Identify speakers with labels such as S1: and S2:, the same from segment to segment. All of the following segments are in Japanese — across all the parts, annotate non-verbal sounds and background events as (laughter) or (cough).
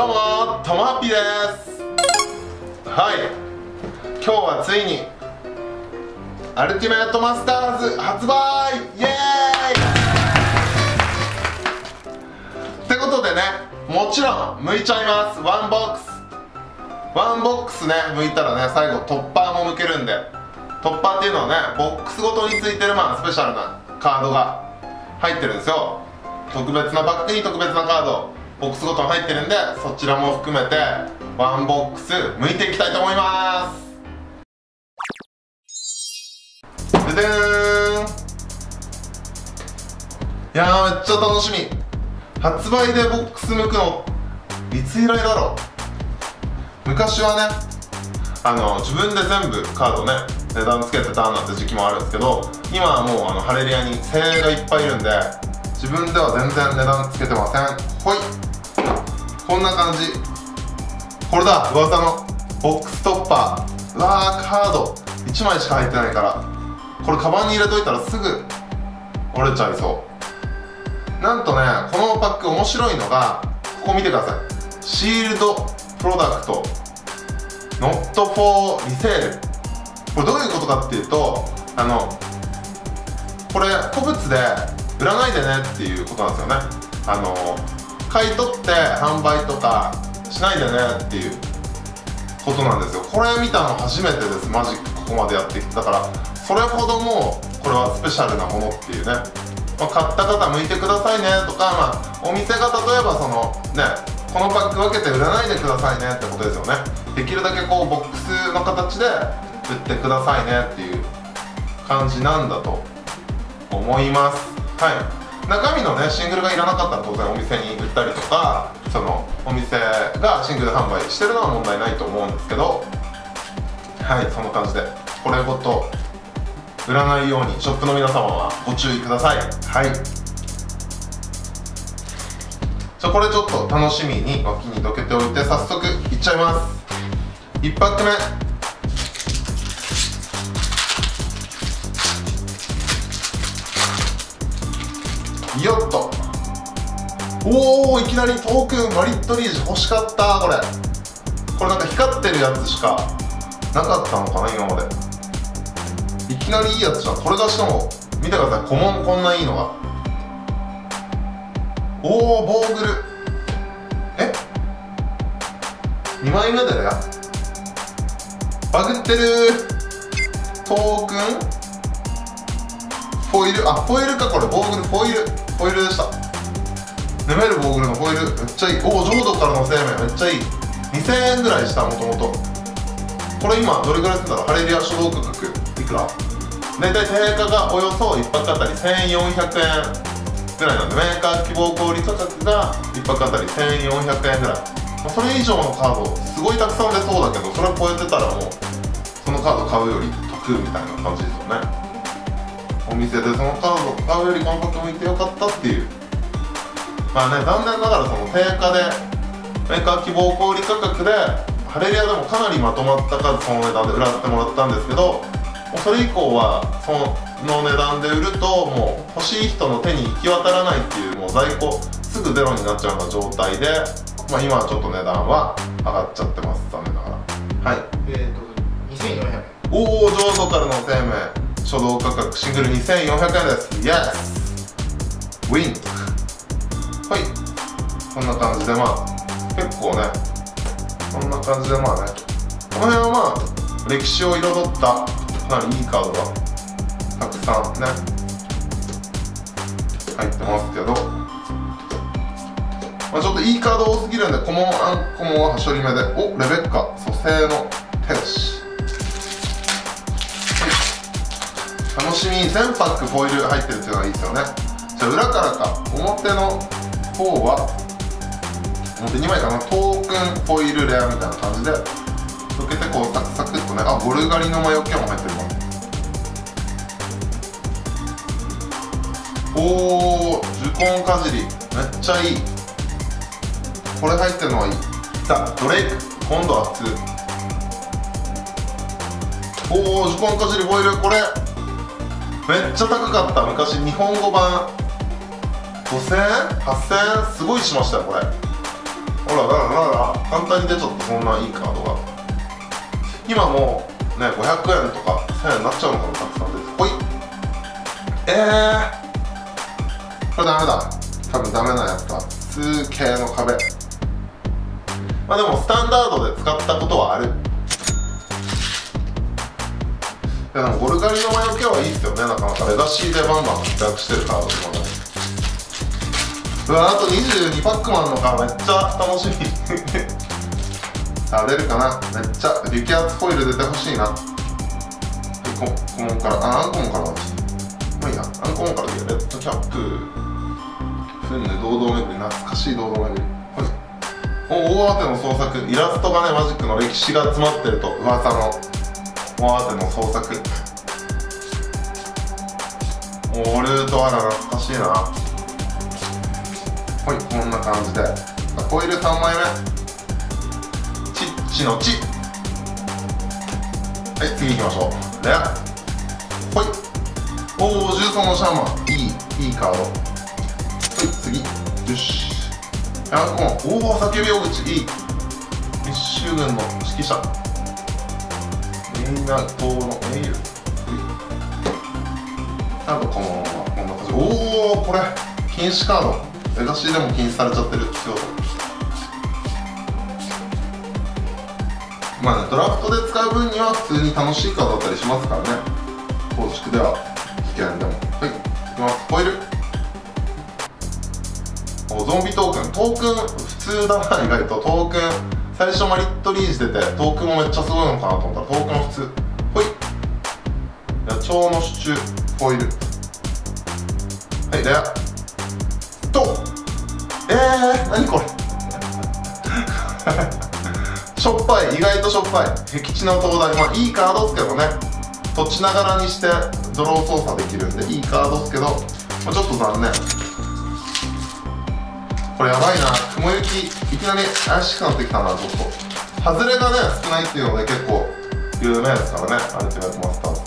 S1: どうもトモハッピーです。はい。今日はついにアルティメットマスターズ発売!イエーイ!ってことでねもちろん剥いちゃいます。ワンボックス。ワンボックスね剥いたらね最後トッパーも剥けるんで。トッパーっていうのはねボックスごとについてるまあスペシャルなカードが入ってるんですよ。特別なパックに特別なカード。ボックスごと入ってるんでそちらも含めてワンボックス剥いていきたいと思います。ででーん。いやーめっちゃ楽しみ。発売でボックス剥くのいつ以来だろう。昔はねあの自分で全部カードね値段つけてたなんて時期もあるんですけど今はもうあのハレリアに精鋭がいっぱいいるんで自分では全然値段つけてません。ほい。こんな感じ。これだ噂のボックストッパー。うわーカード。1枚しか入ってないから。これカバンに入れといたらすぐ折れちゃいそう。なんとねこのパック面白いのがここ見てください。シールドプロダクト。Not for Resale これどういうことかっていうとあのこれ古物で売らないでねっていうことなんですよね。あの買い取って販売とかしないでねっていうことなんですよ。これ見たの初めてです。マジックここまでやってきたからそれほどもこれはスペシャルなものっていうね、まあ、買った方向いてくださいねとか、まあ、お店が例えばそのねこのパック分けて売らないでくださいねってことですよね。できるだけこうボックスの形で売ってくださいねっていう感じなんだと思います。はい。中身のねシングルがいらなかったら当然お店に売ったりとかそのお店がシングル販売してるのは問題ないと思うんですけどはいそんな感じで。これごと売らないようにショップの皆様はご注意ください。はい。じゃこれちょっと楽しみに脇にどけておいて早速いっちゃいます。1パック目。よっと。おおいきなりトークンマリットリージ欲しかったこれ。これなんか光ってるやつしかなかったのかな今まで。いきなりいいやつじゃん。これがしかも見てください。小紋こんないいのが。おおボーグル。え？2枚目だよ。バグってる。トークン。フォイル。あフォイルかこれ。ボーグルフォイル。フォイルでした。ヌメルボーグルのフォイルめっちゃいい。おお浄土からの生命。めっちゃいい。2000円ぐらいしたもともとこれ今どれぐらいするんだろうハレリア初動価格いくら？大体定価がおよそ1泊あたり1400円。ぐらいなんでメーカー希望小売価格が1泊あたり1400円ぐらい、まあ、それ以上のカードすごいたくさん出そうだけどそれを超えてたらもうそのカード買うより得みたいな感じですよねお店でそのカードを買うよりこのパック向いてよかったっていう。まあね残念ながらその定価でメーカー希望小売価格でハレリアでもかなりまとまった数その値段で売らせてもらったんですけどもうそれ以降はその値段で売るともう欲しい人の手に行き渡らないっていうもう在庫すぐゼロになっちゃうような状態で、まあ、今はちょっと値段は上がっちゃってます残念ながら。はい。
S2: えっ、ー、と2400円。
S1: おお浄土からの生命初動価格シングル2400円です。イエスウィンはい。こんな感じでまあ結構ねこんな感じでまあね。この辺はまあ歴史を彩ったかなりいいカードがたくさんね入ってますけど。まあ、ちょっといいカード多すぎるんでコモンアンコモンは端折り目で。おレベッカ蘇生の手押し楽しみ全パックフォイル入ってるっていうのがいいですよね。じゃあ裏からか表の方は表2枚かなトークンフォイルレアみたいな感じで溶けてこうサクサクっとね。あボルガリの魔除けも入ってるかおおジュコンかじり。めっちゃいい。これ入ってるのはいい。さあドレイク。今度は2おおジュコンかじりフォイル。これ。めっちゃ高かった。昔日本語版。5000円 ?8000 円すごいしましたよこれ。ほらだからだから簡単に出ちゃったそんないいカードが。今もうね500円とか1000円になっちゃうのかなたくさん出て。ほい。えー、これダメだ。多分ダメなやつだ。数系の壁。まあでもスタンダードで使ったことはある。やでもゴルガリの魔除けはいいっすよね。なかなかレガシーでバンバン活躍してるカードとかね。うわあと22パックマンのかめっちゃ楽しみ。(laughs) あ出るかな？めっちゃ。リキアツフォイル出てほしいな。はいココモンからあアンコモンからだまあいいやアンコモンからでいいや。レッドキャップ。フンヌ堂々巡り。懐かしい堂々巡り。はいお大当ての創作イラストがねマジックの歴史が詰まってると噂の。大当ての創作。オルートアラ懐かしいな。はいこんな感じで。コイル3枚目。チッチのチ。はい次行きましょう。レア。ほい。おお重曹のシャーマン。いいいいカードはい次。よし。あこのおお叫び大口。いい。密集軍の指揮者。みんな党の英雄あとこのこんな感じおおこれ禁止カード。レガシーでも禁止されちゃってる強度まあねドラフトで使う分には普通に楽しいカードだったりしますからね。公式では危険でも。はいいきます。ホイール。おゾンビトークン。トークン普通だな意外と。トークン。最初マリットリージ出てトークンもめっちゃすごいのかなと思ったらトークンも普通。ほい。野鳥の支柱ホイール。はいレア。とえー、何これ。(laughs) しょっぱい意外としょっぱい。僻地の灯台まあいいカードっすけどね。土地ながらにしてドロー操作できるんでいいカードっすけど、まあ、ちょっと残念。これやばいな雲行きいきなり怪しくなってきたなちょっと外れがね。少ないっていうので結構有名ですからね。アルティメットマスターズ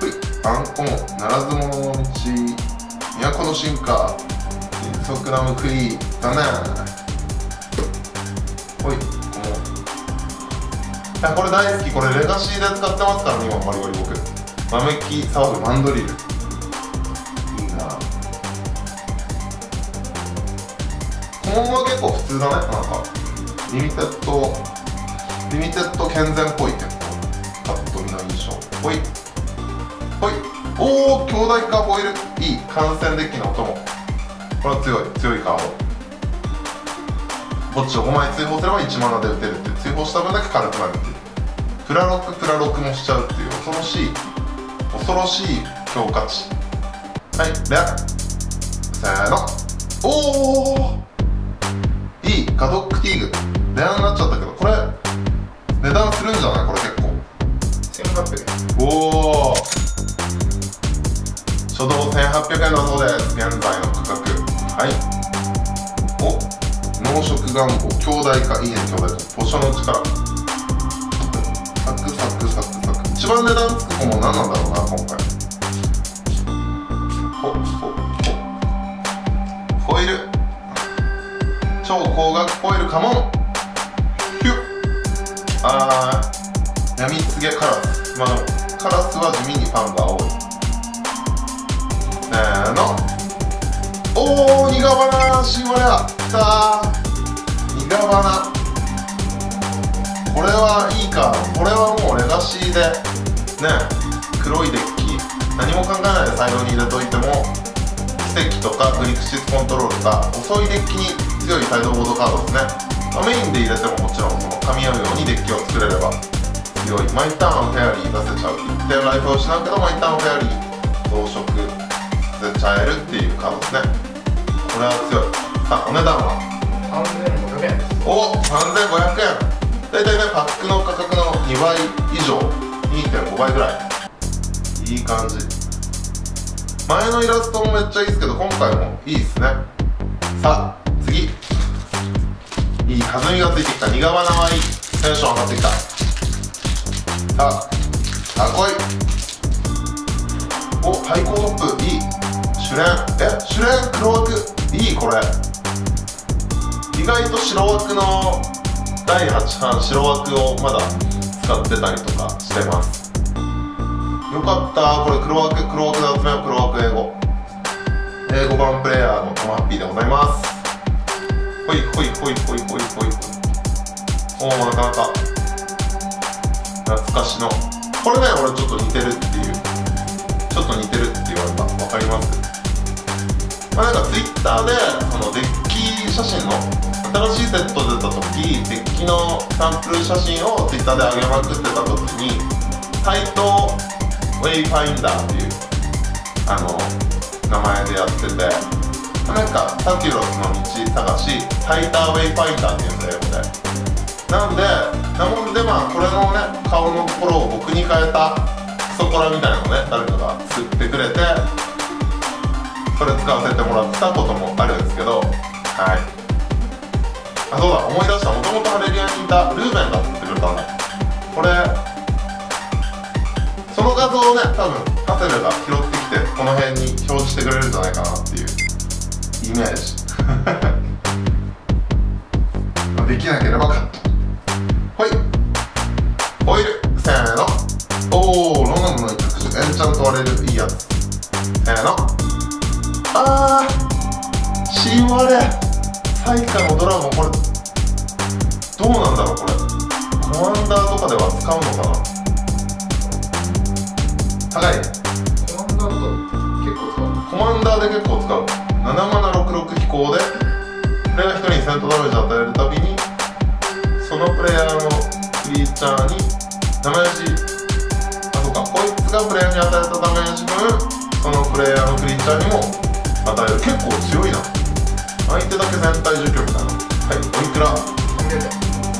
S1: ほい。あんこもならず者の道都の進化インソクラムクイーだね。ほい。このいやこれ大好き。これレガシーで使ってますからね今バリバリ僕。豆き騒ぐマンドリル。このまま結構普通だね。なんかリミテッドリミテッド健全っぽい結構パッと見の印象ほいほい。おお兄弟化ホイル。いい感染デッキの音も。これは強い強いカード。墓地を5枚追放すれば1マナで打てるって追放した分だけ軽くなるっていう。プラロックプラロックもしちゃうっていう。恐ろしい恐ろしい強化値。はいレア。せーの。おおガドックティーグ。レアになっちゃったけどこれ値段するんじゃない？これ結構。
S2: 1800円。
S1: おお初動1800円だそうです現在の価格。はい。お農食願望兄弟化いいね兄弟化ポショの力。サクサクサクサク。一番値段つく子も何なんだろうな今回超高額フォイルカモン。ヒュッ。あー。闇つげカラス。まあカラスは地味にファンが多い。せーの。おお苦花シマラきたー苦花これはいいか。これはもうレガシーで。ね。黒いデッキ。何も考えないでサイドに入れといても奇跡とかグリクシスコントロールが遅いデッキに強いサイドボードカードですね、まあ、メインで入れてももちろんその噛み合うようにデッキを作れれば強い。毎ターンフェアリー出せちゃう一定ライフを失うけど毎ターンフェアリー増殖させちゃえるっていうカードですね。これは強い。さあお値段は
S2: ？3500円です。
S1: お3500円。大体ねパックの価格の2倍以上。2.5倍ぐらい。いい感じ。前のイラストもめっちゃいいですけど今回もいいですね。さあ次いい弾みがついてきた苦花はいいテンション上がってきた。さああ来い。お対抗トップいい。主連え主連黒枠？いいこれ。意外と白枠の第8版白枠をまだ使ってたりとかしてます。よかった。これ黒枠黒枠で集めよ。う黒枠英語。英語版プレイヤーのトマッピーでございます。ほいほいほいほいほいほい。おおなかなか。懐かしの。これね俺ちょっと似てるっていう。ちょっと似てるって言われた。わかります？まあなんかツイッターでそのデッキ写真の新しいセット出た時デッキのサンプル写真をツイッターで上げまくってた時にサイトウ Wayfinder っていうあの名前でやってて。なんかサテュロスの道探し Satyr Wayfinder っていうんだよ英語でな。んでなもんでまあこれのね顔のところを僕に変えたクソコラみたいなのをね誰かが作ってくれてそれ使わせてもらったこともあるんですけどはい。あそうだ思い出した。もともとハレリアにいたルーベンが作ってくれたね。これその画像をね多分ハセルが拾ってきてこの辺に表示してくれるんじゃないかなっていう。イメージできなければカットほいオイルせーのおおロナムの一角エンチャント割れるいいやつせーのあーシー割れサイカのドラゴンこれどうなんだろうこれコマンダーとかでは使うのかな高い
S2: コマンダーだと結構使う
S1: コマンダーで結構使う7マダメージあそうか。こいつがプレイヤーに与えたダメージ分そのプレイヤーのクリーチャーにも与える。結構強いな。相手だけ全体除去みたいな。はい。おいくら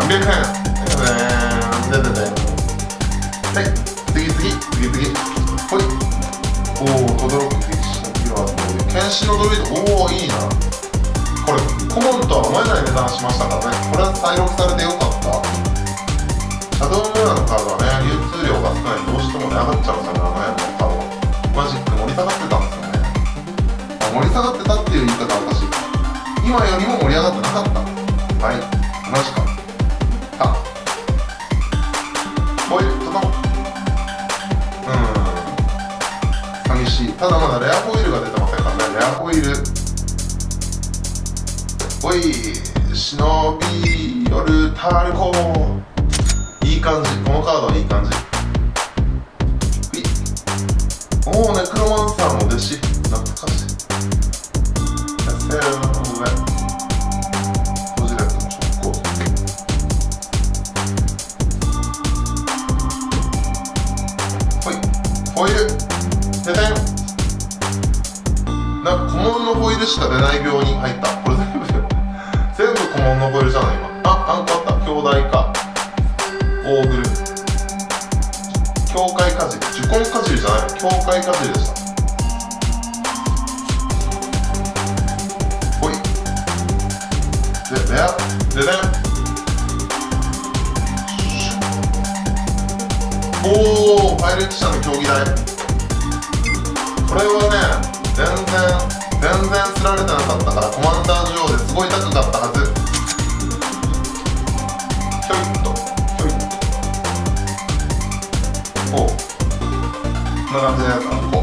S2: ？300円。
S1: 300円。でででで。はい。次次次。次ほい。おお轟く必死のキラーと剣士のドルイド。おおいいな。これコモンとは思えない値段しましたからね。これは再録されてよかった今よりも盛り上がってなかった。おおパイレーツ社の競技台これはね全然全然釣られてなかったからコマンダー上ですごい高かったはず。ひょいっと。ひょいっと。おう。こんな感じのやつあこ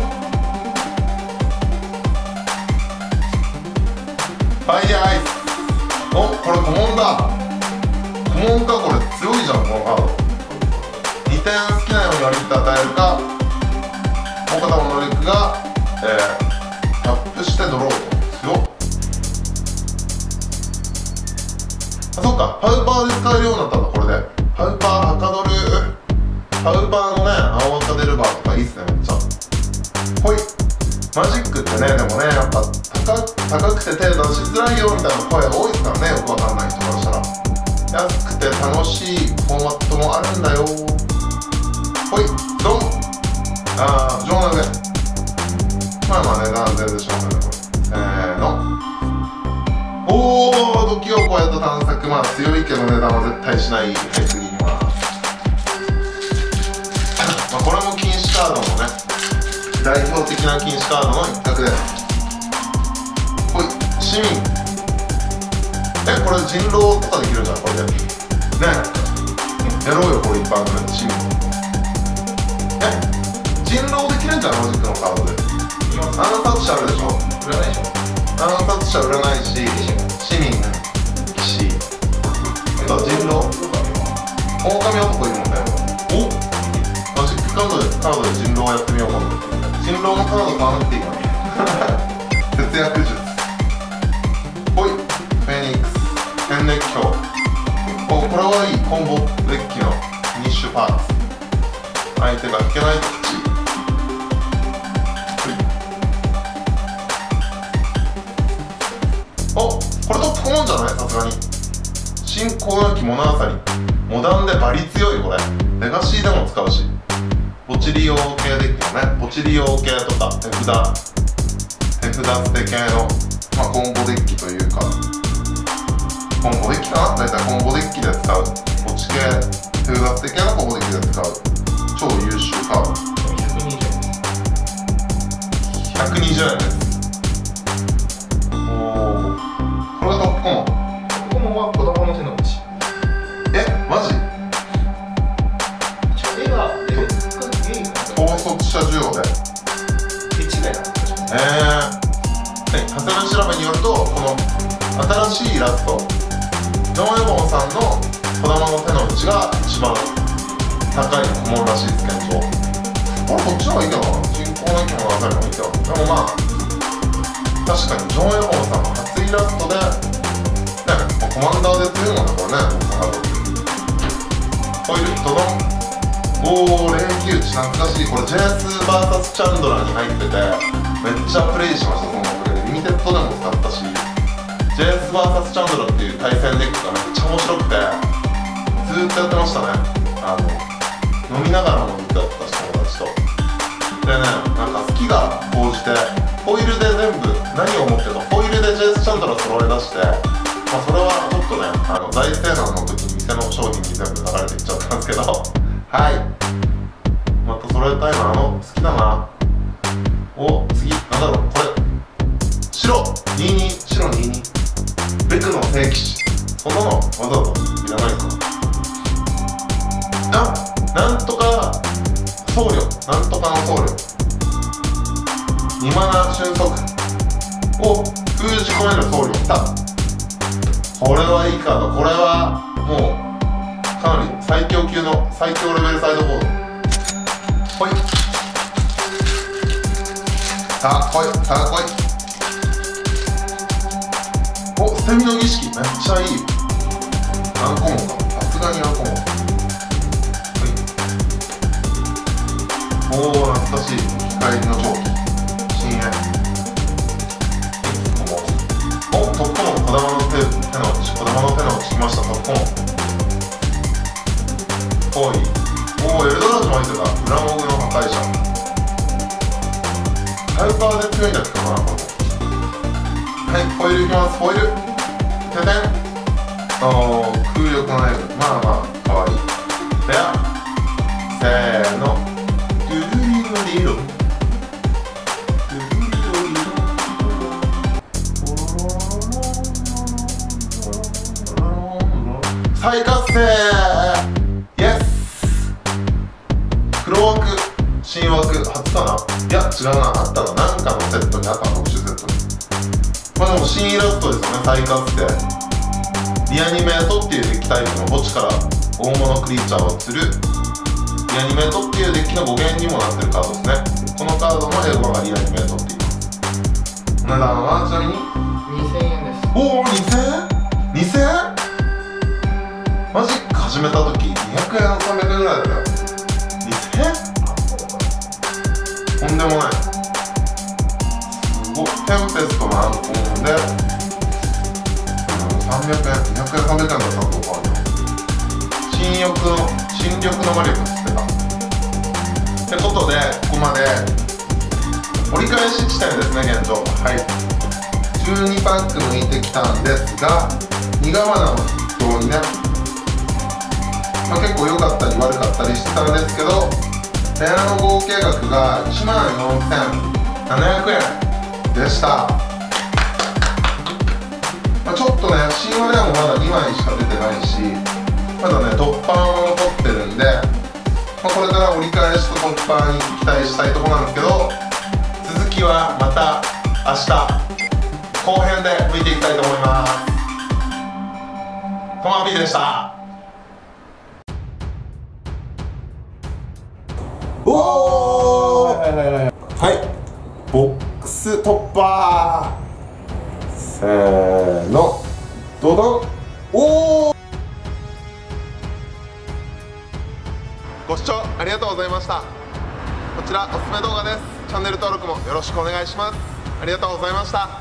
S1: ファイヤーアイス。おこれコモンだコモンかこれ。強いじゃんこのカード。2点好きに割り振って与えるかもう片方のリックが、えータップしてドローと強っあそっかパウパーで使えるようになったんだこれで。パウパーはかどるパウパーのね青赤デルバーとかいいっすねめっちゃ。ほい。マジックってねでもねやっぱ高高くて手出しづらいよみたいな声多いですからねよくわかんない人からしたら。安くて楽しいフォーマットもあるんだよ。ほいドンあー上の上まあまあ値段全然しょうがないこれせーの。おお時を超えた探索まあ強いけど値段は絶対しないはい次には。まあこれも禁止カードのね代表的な禁止カードの一角で。すほい市民。ええこれ人狼とかできるじゃんこれで。ね。やろうよこれ一般の市民。え人狼できるんじゃんマジックのカードで
S2: いきます
S1: 暗殺者あるでしょ
S2: 売らないでしょ
S1: 暗殺者占い師市民騎士えっと人狼狼男いるもんねおマジックカードでカードで人狼をやってみようかな人狼のカード買わなくていいかな節約術ほいフェニックス天然鏡おこれはいいコンボデッキの2種パーツ相手が引けない口おこれトップコモンじゃない？さすがに。新攻撃物あさりモダンでバリ強いこれ。レガシーでも使うし。ポチリオ系デッキのね。ポチリオ系とか手札。手札捨て系の、まあ、コンボデッキというか。コンボデッキかな？大体コンボデッキで使う。ポチ系手札捨て系のコンボデッキで使う。超優秀カード
S2: 120円
S1: 120円。ですおおこれがトップコモン
S2: ここもは子供の手の内。
S1: えマジ？高速車需要で
S2: 手違いなんですよ
S1: えー、はい、長谷部調べによるとこの新しいイラストジョン・エボンさんの子玉の手の内が一番高い顧問らしいです現状これこっちの方がいいけどな。人工の生き物あたりのいいけどでもまあ確かにジョン・エボンさんの初イラストでねもうコマンダーで強いもんねこれねあのホイールドドンおお霊気打ち懐かしいこれ JSVS チャンドラーに入っててめっちゃプレイしましたそのプレイリミテッドでも使ったし。JSVS チャンドラーっていう対戦デックがめっちゃ面白くて。ずーっとやってましたね。あの飲みながらもずっとやった友達と。でねなんか好きが高じてホイールで全部何を持ってるのホイールで JS チャンドラ揃え出してまあそれはちょっとねあの財政難の時に店の商品に全部流れていっちゃったんですけど (laughs) はい。また揃えたいなあの好きだな。お次なんだろうこれ。白22白22ベクの聖騎士。そんなのわざわざ。僧侶なんとかの僧侶2マナ瞬足を封じ込める僧侶きた。これはいいカード。これはもうかなり最強級の最強レベルサイドボード。ほい。さあ来い。さあ来い。お捨て身の儀式。めっちゃいい。何個もか。さすがに何個も。おお懐かしい光の蒸気深淵おトップモン小玉の手手の内小玉の手の内きましたトップンおいおおエルドラジも入ってた裏モグの破壊者ハイパーで強いんだっけかなこれはいホイールいきますホイールててんおー空力のエルまあまあかわいいではせ。ーのリルリロドゥルリルリロ再活性。イエス黒枠新枠初かな。いや違うな。あったななんかのセットにあった特殊セットに。まあでも新イラストですよね。再活性。リアニメートっていうデッキタイプの墓地から大物クリーチャーを釣る。リアニメートっていうデッキの語源にもなってるカードですね。このカードの英語がリアニメートって言いますお値段はちなみに
S2: ？2000円です。
S1: おお2000円 ?2000 円？マジック始めた時200円300円ぐらいだったよ。2000円？とんでもない。すごい。テンペストのアンコンで、うん、300円200円300円だったらどうか新翼の新緑の魔力。っつってたってことでここまで折り返し地点ですね現状。はい。12パック抜いてきたんですが苦花の筆頭にね、まあ、結構良かったり悪かったりしてたんですけど部屋の合計額が1万4700円でした、まあ、ちょっとね神話ではもまだ2枚しか出てないしまだね突破を取ってるんで、まあ、これから折り返しと突破に期待したいところなんですけど続きはまた明日後編で見ていきたいと思います。とまぴーでした。おおはい。ボックス突破。せーの。ドドンおおご視聴ありがとうございました。こちらおすすめ動画です。チャンネル登録もよろしくお願いします。ありがとうございました。